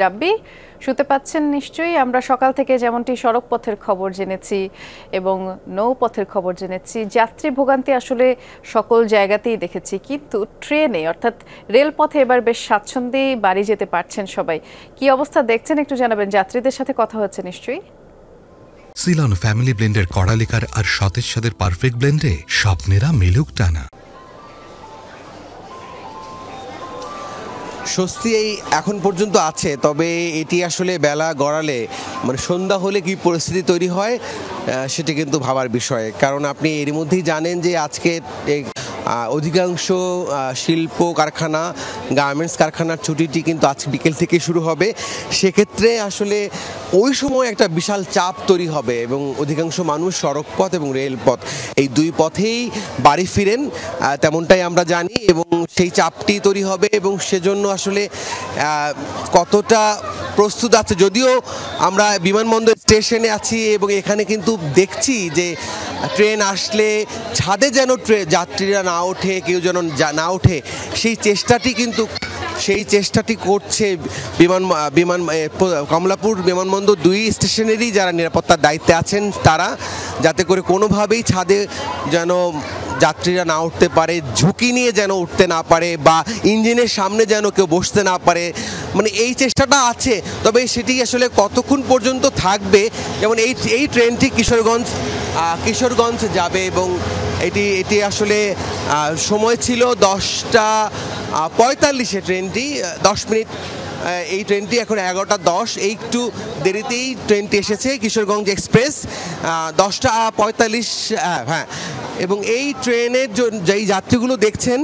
রাব্বি শুতে পাচ্ছেন নিশ্চয়ই, আমরা সকাল থেকে যেমনটি সড়ক পথের খবর জেনেছি এবং নৌপথের খবর জেনেছি, যাত্রী ভোগান্তি আসলে সকল জায়গাতেই দেখেছি, কিন্তু ট্রেনে, অর্থাৎ রেলপথে এবার বেশ স্বাচ্ছন্দ্যেই বাড়ি যেতে পারছেন সবাই। কি অবস্থা দেখছেন একটু জানাবেন, যাত্রীদের সাথে কথা হচ্ছে নিশ্চয়ই? সিলন ফ্যামিলি ব্লেন্ডের কড়ালিকার আর সতেজ সাদের পারফেক্ট ব্লেন্ডে স্বপ্নেরা মেলুক টানা। স্বস্তি এই এখন পর্যন্ত আছে, তবে এটি আসলে বেলা গড়ালে মানে সন্ধ্যা হলে কি পরিস্থিতি তৈরি হয় সেটি কিন্তু ভাবার বিষয়। কারণ আপনি এর মধ্যেই জানেন যে আজকে অধিকাংশ শিল্প কারখানা গার্মেন্টস কারখানার ছুটিটি কিন্তু আজ বিকেল থেকে শুরু হবে। সেক্ষেত্রে আসলে ওই সময় একটা বিশাল চাপ তৈরি হবে এবং অধিকাংশ মানুষ সড়কপথ এবং রেলপথ এই দুই পথেই বাড়ি ফিরেন তেমনটাই আমরা জানি এবং সেই চাপটি তৈরি হবে এবং সেজন্য আসলে কতটা প্রস্তুত আছে। যদিও আমরা বিমানবন্দর স্টেশনে আছি এবং এখানে কিন্তু দেখছি যে ট্রেন আসলে ছাদে যেন যাত্রীরা না ওঠে কেউ যেন না ওঠে সেই চেষ্টাটি কিন্তু সেই চেষ্টাটি করছে বিমান বিমান কমলাপুর বিমানবন্দর দুই স্টেশনেরই যারা নিরাপত্তার দায়িত্বে আছেন তারা, যাতে করে কোনোভাবেই ছাদে যেন যাত্রীরা না উঠতে পারে, ঝুঁকি নিয়ে যেন উঠতে না পারে বা ইঞ্জিনের সামনে যেন কেউ বসতে না পারে মানে এই চেষ্টাটা আছে। তবে সেটি আসলে কতক্ষণ পর্যন্ত থাকবে? যেমন এই এই ট্রেনটি কিশোরগঞ্জ কিশোরগঞ্জ যাবে এবং এটি এটি আসলে সময় ছিল দশটা পঁয়তাল্লিশে ট্রেনটি দশ মিনিট এই ট্রেনটি এখন এগারোটা দশ। এই একটু দেরিতেই ট্রেনটি এসেছে কিশোরগঞ্জ এক্সপ্রেস দশটা পঁয়তাল্লিশ হ্যাঁ। এবং এই ট্রেনের যেই যাত্রীগুলো দেখছেন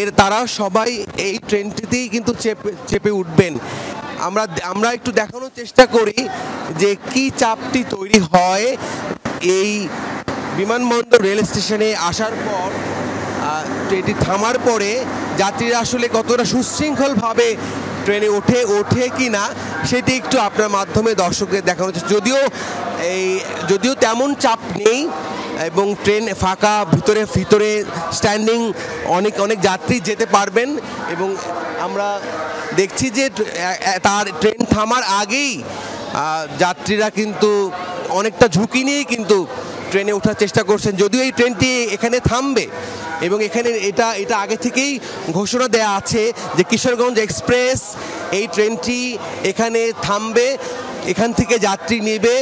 এর তারা সবাই এই ট্রেনটিতেই কিন্তু চেপে চেপে উঠবেন। আমরা আমরা একটু দেখানোর চেষ্টা করি যে কি চাপটি তৈরি হয় এই বিমানবন্দর রেল স্টেশনে আসার পর ট্রেনটি থামার পরে যাত্রীরা আসলে কতটা সুশৃঙ্খলভাবে ট্রেনে ওঠে ওঠে কি না সেটি একটু আপনার মাধ্যমে দর্শকদের দেখানো হচ্ছে। যদিও এই, যদিও তেমন চাপ নেই এবং ট্রেন ফাঁকা, ভিতরে ভিতরে স্ট্যান্ডিং অনেক অনেক যাত্রী যেতে পারবেন এবং আমরা দেখছি যে তার ট্রেন থামার আগেই যাত্রীরা কিন্তু অনেকটা ঝুঁকি নিয়েই কিন্তু ট্রেনে ওঠার চেষ্টা করছেন। যদিও এই ট্রেনটি এখানে থামবে এবং এখানে এটা এটা আগে থেকেই ঘোষণা দেয়া আছে যে কিশোরগঞ্জ এক্সপ্রেস এই ট্রেনটি এখানে থামবে। এখান থেকে যাত্রী নেবে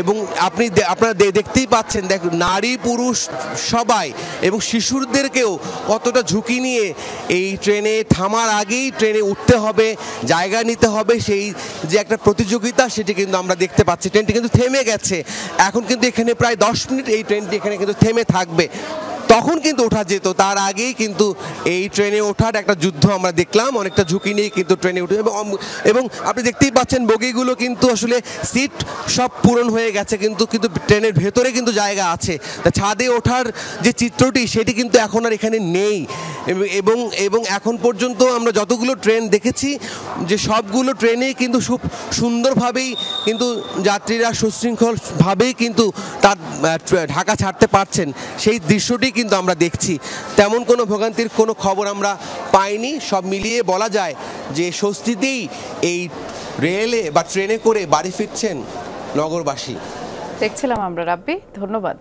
এবং আপনি আপনারা দেখতেই পাচ্ছেন, দেখ, নারী, পুরুষ সবাই এবং শিশুদেরকেও কতটা ঝুঁকি নিয়ে এই ট্রেনে থামার আগেই ট্রেনে উঠতে হবে, জায়গা নিতে হবে, সেই যে একটা প্রতিযোগিতা সেটি কিন্তু আমরা দেখতে পাচ্ছি। ট্রেনটি কিন্তু থেমে গেছে। এখন কিন্তু এখানে প্রায় দশ মিনিট এই ট্রেনটি এখানে কিন্তু থেমে থাকবে। তখন কিন্তু ওঠা যেত। তার আগেই কিন্তু এই ট্রেনে ওঠার একটা যুদ্ধ আমরা দেখলাম, অনেকটা ঝুঁকি নিয়ে কিন্তু ট্রেনে উঠে এবং এবং আপনি দেখতেই পাচ্ছেন বগিগুলো কিন্তু আসলে সিট সব পূরণ হয়ে গেছে, কিন্তু কিন্তু ট্রেনের ভেতরে কিন্তু জায়গা আছে। তা ছাদে ওঠার যে চিত্রটি, সেটি কিন্তু এখন আর এখানে নেই। এবং- এবং এখন পর্যন্ত আমরা যতগুলো ট্রেন দেখেছি, যে সবগুলো ট্রেনেই কিন্তু সুন্দরভাবেই কিন্তু যাত্রীরা সুশৃঙ্খলভাবেই কিন্তু তার ঢাকা ছাড়তে পারছেন। সেই দৃশ্যটি কিন্তু আমরা দেখছি। তেমন কোনো ভোগান্তির কোনো খবর আমরা পাইনি। সব মিলিয়ে বলা যায় যে স্বস্তিতেই এই রেলে বা ট্রেনে করে বাড়ি ফিরছেন নগরবাসী। দেখছিলাম আমরা, রাব্বি, ধন্যবাদ।